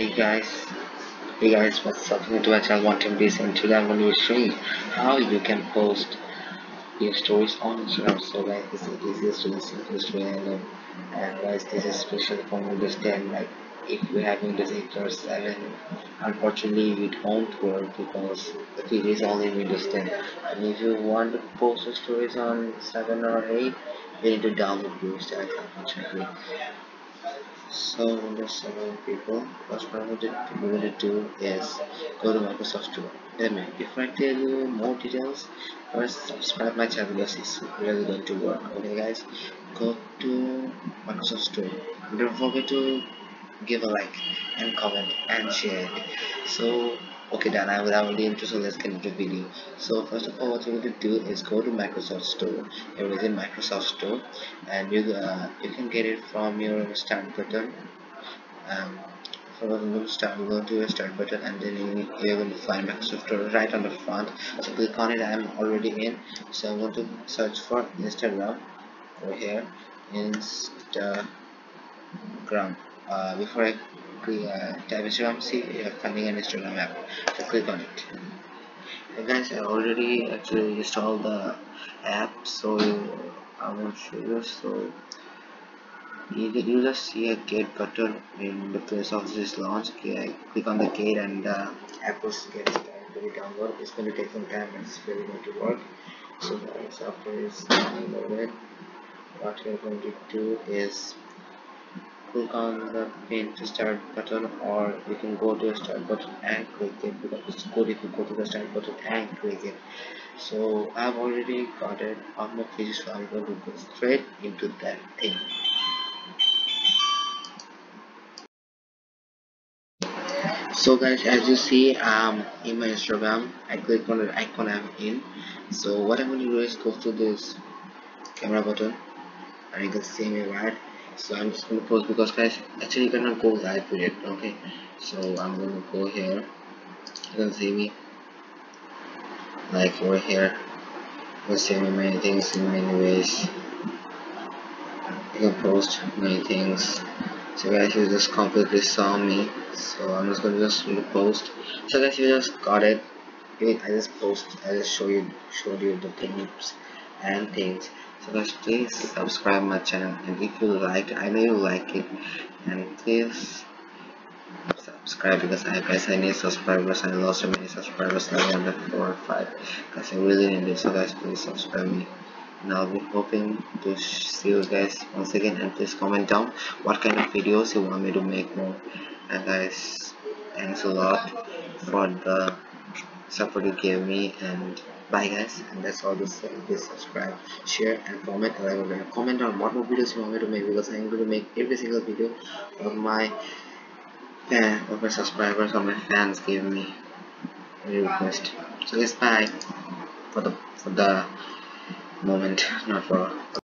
Hey guys, hey guys, what's up? Welcome to my channel One Base and today I'm going to show you how you can post your stories on Instagram. So guys, it's the easiest way, simplest way I know. Um, and guys, this is special for Windows 10. Like if you have Windows 8 or 7, unfortunately it won't work because it is only Windows 10. And if you want to post your stories on 7 or 8, you need to download Boost unfortunately so Windows 7 people first what I'm going to do is go to Microsoft Store wait a minute before I tell you more details first subscribe my channel because it's really going to work. Okay guys go to Microsoft Store. Don't forget to give a like and comment and share it. So okay done I will the intro so let's get into video so first of all what you're going to do is go to Microsoft Store. Here is in Microsoft Store and you uh, you can get it from your start button. Um, from the start go to your start button and then you, are going to find Microsoft Store right on the front. So click on it. I'm already in. So I'm going to search for Instagram over here. Instagram uh, before I uh, type you're finding an Instagram app so click on it. Guys I already actually installed the app so I will show you so you, just see a gate button in the place of this launch okay, click on the gate and uh, app will get started to download it's going to take some time and it's really going to work. So guys after it's downloaded. What you're going to do is click on the pin to start button or you can go to the start button and click it because it's good if you go to the start button and click it. So I've already got it. On my page so I'm going to go straight into that thing. So guys as you see um in my Instagram I click on the icon I'm in. So what I'm going to do is go to this camera button. And you can see me right so I'm just gonna pause because guys actually you cannot go live it okay? So I'm gonna go here. You can see me. Like over here. You can see me many things in many ways. You can post many things. So guys you just completely saw me. So I'm just gonna just post. So guys you just got it. I just post I just show you showed you the things and things so guys please subscribe my channel and if you like I know you like it and please subscribe because I guys I need subscribers I lost so many subscribers now under 4 or 5 because I really need it so guys please subscribe me. And I'll be hoping to see you guys once again and please comment down what kind of videos you want me to make more. And guys thanks a lot for the support you gave me and bye guys and that's all. This please subscribe share and comment. And like comment on what more videos you want me to make because i'm going to make every single video of my fan of my subscribers or my fans gave me a request. So guys bye. For the for the moment not for